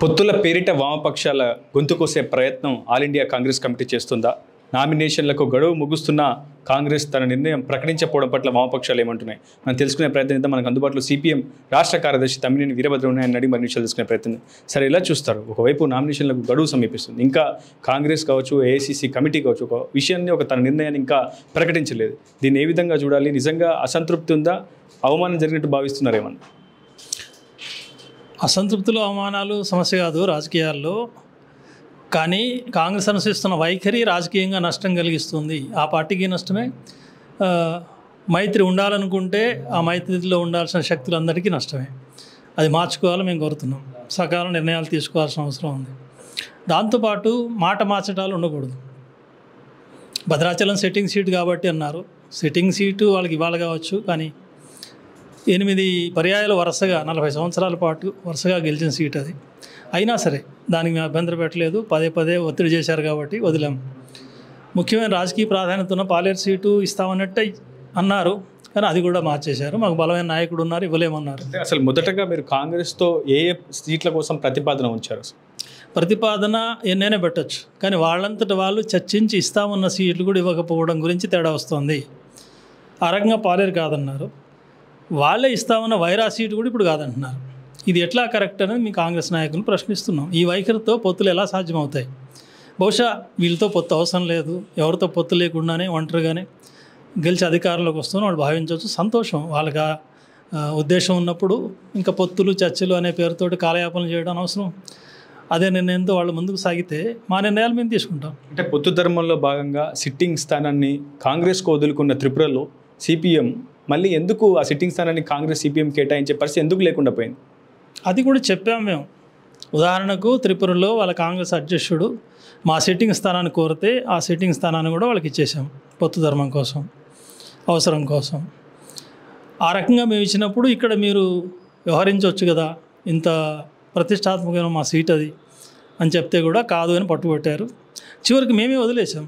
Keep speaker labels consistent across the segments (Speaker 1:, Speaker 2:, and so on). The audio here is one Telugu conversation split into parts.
Speaker 1: పొత్తుల పేరిట వామపక్షాల గొంతు కోసే ప్రయత్నం ఆల్ ఇండియా కాంగ్రెస్ కమిటీ చేస్తుందా? నామినేషన్లకు గడువు ముగుస్తున్న కాంగ్రెస్ తన నిర్ణయం ప్రకటించకపోవడం పట్ల వామపక్షాలు ఏమంటున్నాయి? మనం తెలుసుకునే ప్రయత్నం చేద్దాం మనకు అందుబాటులో సిపిఎం రాష్ట్ర కార్యదర్శి తమ్మినేని వీరభద్ర ఉన్నాయని అడిగి మరి నిమిషాలు తెలుసుకునే ప్రయత్నం. సరే ఇలా చూస్తారు? ఒకవైపు నామినేషన్లకు గడువు సమీపిస్తుంది. ఇంకా కాంగ్రెస్ కావచ్చు ఏఐసిసి కమిటీ కావచ్చు ఒక విషయాన్ని ఒక తన నిర్ణయాన్ని ఇంకా ప్రకటించలేదు. దీన్ని ఏ విధంగా చూడాలి? నిజంగా అసంతృప్తి ఉందా? అవమానం జరిగినట్టు భావిస్తున్నారేమన్నా?
Speaker 2: అసంతృప్తులు అవమానాలు సమస్య కాదు రాజకీయాల్లో. కానీ కాంగ్రెస్ అనుసరిస్తున్న వైఖరి రాజకీయంగా నష్టం కలిగిస్తుంది. ఆ పార్టీకి నష్టమే. మైత్రి ఉండాలనుకుంటే ఆ మైత్రిలో ఉండాల్సిన శక్తులందరికీ నష్టమే. అది మార్చుకోవాలని మేము కోరుతున్నాం. సకాల నిర్ణయాలు తీసుకోవాల్సిన అవసరం ఉంది. దాంతోపాటు మాట మార్చడాలు ఉండకూడదు. భద్రాచలం సిట్టింగ్ సీట్ కాబట్టి అన్నారు. సిట్టింగ్ సీటు వాళ్ళకి ఇవ్వాలి కావచ్చు కానీ ఎనిమిది పర్యాయాలు వరుసగా నలభై సంవత్సరాల పాటు వరుసగా గెలిచిన సీట్ అది. అయినా సరే దానికి మేము అభ్యంతరం పెట్టలేదు. పదే పదే ఒత్తిడి చేశారు కాబట్టి వదిలాం. ముఖ్యమైన రాజకీయ ప్రాధాన్యత ఉన్న పాలేరు సీటు ఇస్తామన్నట్టే అన్నారు. కానీ అది కూడా మార్చేశారు. మాకు బలమైన నాయకుడు ఉన్నారు ఇవ్వలేమన్నారు.
Speaker 1: అసలు మొదటగా మీరు కాంగ్రెస్తో ఏ ఏ సీట్ల కోసం ప్రతిపాదన ఉంచారు
Speaker 2: ప్రతిపాదన ఎన్నైనా పెట్టచ్చు. కానీ వాళ్ళంతట వాళ్ళు చర్చించి ఇస్తామన్న సీట్లు కూడా ఇవ్వకపోవడం గురించి తేడా వస్తుంది. ఆ రకంగా పాలేరు కాదన్నారు. వాళ్ళే ఇస్తామన్న వైరా సీటు కూడా ఇప్పుడు కాదంటున్నారు. ఇది ఎట్లా కరెక్ట్ అనేది మీ కాంగ్రెస్ నాయకులు ప్రశ్నిస్తున్నాం. ఈ వైఖరితో పొత్తులు ఎలా సాధ్యమవుతాయి? బహుశా వీళ్ళతో పొత్తు అవసరం లేదు. ఎవరితో పొత్తు లేకుండానే ఒంటరిగానే గెలిచి అధికారంలోకి వస్తున్న వాళ్ళు భావించవచ్చు. సంతోషం. వాళ్ళకి ఉద్దేశం ఉన్నప్పుడు ఇంకా పొత్తులు చర్చలు అనే పేరుతోటి కాలయాపన చేయడం అవసరం. అదే నిర్ణయంతో వాళ్ళు ముందుకు సాగితే మా నిర్ణయాలు మేము తీసుకుంటాం.
Speaker 1: అంటే పొత్తు ధర్మంలో భాగంగా సిట్టింగ్ స్థానాన్ని కాంగ్రెస్కు వదులుకున్న త్రిపురలో సిపిఎం మళ్ళీ ఎందుకు ఆ సిట్టింగ్ స్థానాన్ని కాంగ్రెస్ సిపిఎం కేటాయించే పరిస్థితి ఎందుకు లేకుండా పోయింది?
Speaker 2: అది కూడా చెప్పాం మేము. ఉదాహరణకు త్రిపురలో వాళ్ళ కాంగ్రెస్ అధ్యక్షుడు మా సిట్టింగ్ స్థానాన్ని కోరితే ఆ సిట్టింగ్ స్థానాన్ని కూడా వాళ్ళకి ఇచ్చేసాం పొత్తు ధర్మం కోసం అవసరం కోసం. ఆ రకంగా మేము ఇచ్చినప్పుడు ఇక్కడ మీరు వ్యవహరించవచ్చు కదా ఇంత ప్రతిష్టాత్మకమైన మా సీట్ అది అని చెప్తే కూడా కాదు అని పట్టుబట్టారు. చివరికి మేమే వదిలేసాం.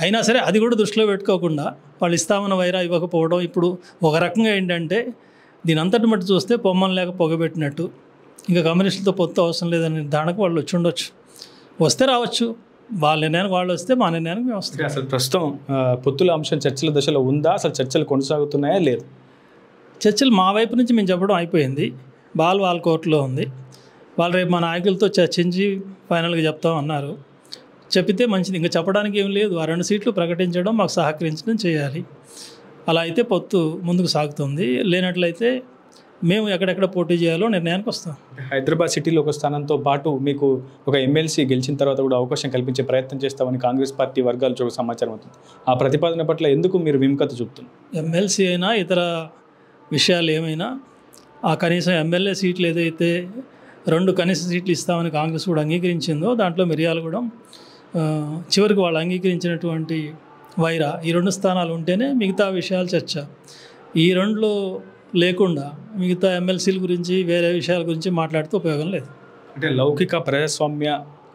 Speaker 2: అయినా సరే అది కూడా దృష్టిలో పెట్టుకోకుండా వాళ్ళు ఇస్తామన్న వైరా ఇవ్వకపోవడం ఇప్పుడు ఒక రకంగా ఏంటంటే దీని అంతటి మట్టి చూస్తే పొమ్మం లేక పొగబెట్టినట్టు. ఇంకా కమ్యూనిస్టులతో పొత్తు అవసరం లేదనే నిర్ధారణకు వాళ్ళు వచ్చి ఉండొచ్చు. వస్తే రావచ్చు. వాళ్ళ నిర్ణయానికి వాళ్ళు వస్తే మా నిర్ణయానికి మేము వస్తాం.
Speaker 1: అసలు ప్రస్తుతం పొత్తుల అంశం చర్చల దశలో ఉందా? అసలు చర్చలు కొనసాగుతున్నాయా? లేదు.
Speaker 2: చర్చలు మా వైపు నుంచి మేము చెప్పడం అయిపోయింది. బాల్ వాళ్ళ కోర్టులో ఉంది. వాళ్ళు రేపు మా నాయకులతో చర్చించి ఫైనల్గా చెప్తాం అన్నారు చెప్పితే మంచిది. ఇంకా చెప్పడానికి ఏం లేదు. ఆ రెండు సీట్లు ప్రకటించడం మాకు సహకరించడం చేయాలి. అలా అయితే పొత్తు ముందుకు సాగుతుంది. లేనట్లయితే మేము ఎక్కడెక్కడ పోటీ చేయాలో నిర్ణయానికి వస్తాం.
Speaker 1: హైదరాబాద్ సిటీలో ఒక స్థానంతో పాటు మీకు ఒక ఎమ్మెల్సీ గెలిచిన తర్వాత కూడా అవకాశం కల్పించే ప్రయత్నం చేస్తామని కాంగ్రెస్ పార్టీ వర్గాల ఒక సమాచారం అవుతుంది. ఆ ప్రతిపాదన పట్ల ఎందుకు మీరు విముఖత చూపుతున్నారు?
Speaker 2: ఎమ్మెల్సీ అయినా ఇతర విషయాలు ఏమైనా ఆ కనీసం ఎమ్మెల్యే సీట్లు ఏదైతే రెండు కనీస సీట్లు ఇస్తామని కాంగ్రెస్ కూడా అంగీకరించిందో దాంట్లో మిరియాలు కూడా ఆ, చివరికి వాళ్ళు అంగీకరించినటువంటి వైరా ఈ రెండు స్థానాలు ఉంటేనే మిగతా విషయాలు చర్చ. ఈ రెండులో లేకుండా మిగతా ఎమ్మెల్సీల గురించి వేరే విషయాల గురించి మాట్లాడితే ఉపయోగం లేదు.
Speaker 1: అంటే లౌకిక ప్రజాస్వామ్య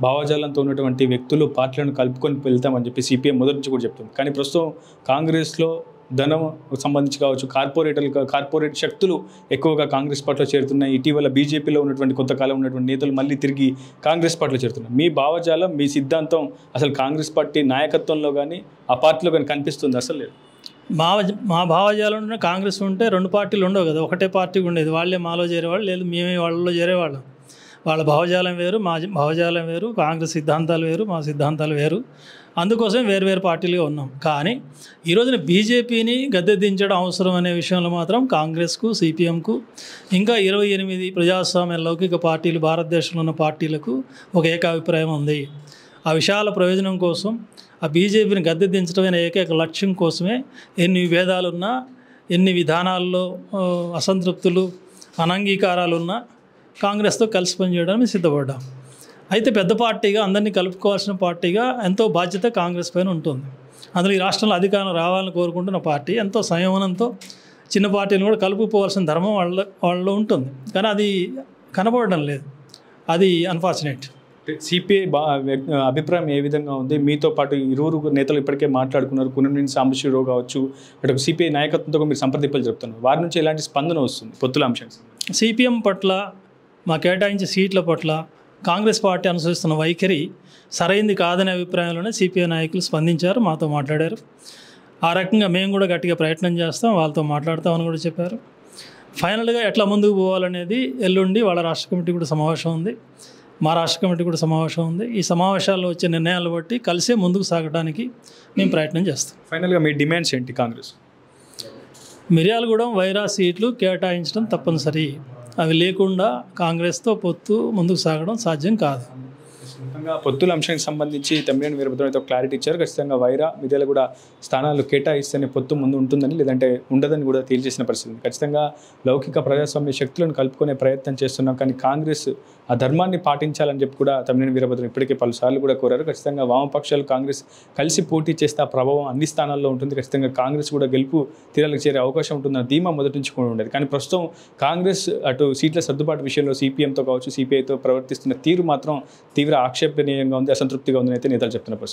Speaker 1: భావజాలంతో ఉన్నటువంటి వ్యక్తులు పార్టీలను కలుపుకొని వెళ్తామని చెప్పి సిపిఎం మొదటి నుంచి కూడా చెప్తుంది. కానీ ప్రస్తుతం కాంగ్రెస్లో ధనం సంబంధించి కావచ్చు కార్పొరేటర్లు కార్పొరేట్ శక్తులు ఎక్కువగా కాంగ్రెస్ పార్టీలో చేరుతున్నాయి. ఇటీవల బీజేపీలో ఉన్నటువంటి కొంతకాలం ఉన్నటువంటి నేతలు మళ్ళీ తిరిగి కాంగ్రెస్ పార్టీలో చేరుతున్నారు. మీ భావజాలం మీ సిద్ధాంతం అసలు కాంగ్రెస్ పార్టీ నాయకత్వంలో కానీ ఆ పార్టీలో కానీ కనిపిస్తుంది అసలు లేదు.
Speaker 2: మా మా భావజాలంలో కాంగ్రెస్ ఉంటే రెండు పార్టీలు ఉండవు కదా. ఒకటే పార్టీ ఉండేది. వాళ్ళే మాలో చేరేవాళ్ళు లేదు మేమే వాళ్ళలో చేరేవాళ్ళం. వాళ్ళ భావజాలం వేరు మా భావజాలం వేరు కాంగ్రెస్ సిద్ధాంతాలు వేరు మా సిద్ధాంతాలు వేరు. అందుకోసం వేరు వేరు పార్టీలుగా ఉన్నాం. కానీ ఈ రోజున బీజేపీని గద్దె దించడం అవసరం అనే విషయంలో మాత్రం కాంగ్రెస్కు సిపిఎంకు ఇంకా ఇరవై ఎనిమిది ప్రజాస్వామ్య లౌకిక పార్టీలు భారతదేశంలో ఉన్న పార్టీలకు ఒక ఏకాభిప్రాయం ఉంది. ఆ విశాల ప్రయోజనం కోసం ఆ బీజేపీని గద్దె దించడమైన ఏకైక లక్ష్యం కోసమే ఎన్ని విభేదాలున్నా ఎన్ని విధానాల్లో అసంతృప్తులు అనంగీకారాలు ఉన్నా కాంగ్రెస్తో కలిసి పనిచేయడానికి సిద్ధపడ్డాం. అయితే పెద్ద పార్టీగా అందరినీ కలుపుకోవాల్సిన పార్టీగా ఎంతో బాధ్యత కాంగ్రెస్ పైన ఉంటుంది. అందులో ఈ రాష్ట్రంలో అధికారం రావాలని కోరుకుంటున్న పార్టీ ఎంతో సంయమనంతో చిన్న పార్టీని కూడా కలుపుకోవాల్సిన ధర్మం వాళ్ళ వాళ్ళలో ఉంటుంది. కానీ అది కనబడడం లేదు. అది అన్ఫార్చునేట్
Speaker 1: సిపిఐ అభిప్రాయం ఏ విధంగా ఉంది? మీతో పాటు ఇరువురు నేతలు ఇప్పటికే మాట్లాడుకున్నారు. కునమిని సాంబశివరావు కావచ్చు అటు సిపిఐ నాయకత్వంతో మీరు సంప్రదింపులు చెప్తున్నారు వారి నుంచి ఎలాంటి స్పందన వస్తుంది? పొత్తుల సంబంధించి?
Speaker 2: సిపిఎం పట్ల మా కేటాయించే సీట్ల పట్ల కాంగ్రెస్ పార్టీ అనుసరిస్తున్న వైఖరి సరైంది కాదనే అభిప్రాయంలోనే సిపిఐ నాయకులు స్పందించారు మాతో మాట్లాడారు. ఆ రకంగా మేము కూడా గట్టిగా ప్రయత్నం చేస్తాం వాళ్ళతో మాట్లాడతామని కూడా చెప్పారు. ఫైనల్గా ఎట్లా ముందుకు పోవాలనేది ఎల్లుండి వాళ్ళ రాష్ట్ర కమిటీ కూడా సమావేశం ఉంది. మా రాష్ట్ర కమిటీ కూడా సమావేశం ఉంది. ఈ సమావేశాల్లో వచ్చే నిర్ణయాలు బట్టి కలిసే ముందుకు సాగడానికి మేము ప్రయత్నం చేస్తాం.
Speaker 1: ఫైనల్గా మీ డిమాండ్స్ ఏంటి కాంగ్రెస్?
Speaker 2: మిర్యాలగూడెం వైరా సీట్లు కేటాయించడం తప్పనిసరి. అవి లేకుండా కాంగ్రెస్తో పొత్తు ముందుకు సాగడం సాధ్యం కాదు.
Speaker 1: మొత్తంగా పొత్తుల అంశానికి సంబంధించి తమ్మినేని వీరభద్రం అయితే క్లారిటీ ఇచ్చారు. ఖచ్చితంగా వైరా మిదేలు కూడా స్థానాలు కేటాయిస్తేనే పొత్తు ముందు ఉంటుందని లేదంటే ఉండదని కూడా తేల్చేసిన పరిస్థితి ఖచ్చితంగా లౌకిక ప్రజాస్వామ్య శక్తులను కలుపుకునే ప్రయత్నం చేస్తున్నాం కానీ కాంగ్రెస్ ఆ ధర్మాన్ని పాటించాలని చెప్పి కూడా తమ్మినేని వీరభద్రం ఇప్పటికే పలుసార్లు కూడా కోరారు. ఖచ్చితంగా వామపక్షాలు కాంగ్రెస్ కలిసి పోటీ చేస్తే ఆ ప్రభావం అన్ని స్థానాల్లో ఉంటుంది. ఖచ్చితంగా కాంగ్రెస్ కూడా గెలుపు తీరాలకు చేరే అవకాశం ఉంటుందన్న ధీమా మొదటి నుంచి కూడా ఉండేది. కానీ ప్రస్తుతం కాంగ్రెస్ అటు సీట్ల సర్దుబాటు విషయంలో సిపిఎంతో కావచ్చు సిపిఐతో ప్రవర్తిస్తున్న తీరు మాత్రం తీవ్ర ఆక్షేపణీయంగా ఉంది అసంతృప్తిగా ఉందని అయితే నేతలు చెప్తున్న ప్రశ్న